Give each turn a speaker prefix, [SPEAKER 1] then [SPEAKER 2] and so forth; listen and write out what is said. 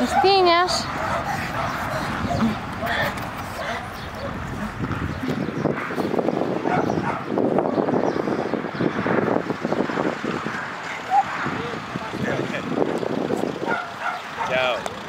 [SPEAKER 1] Espinhas. out.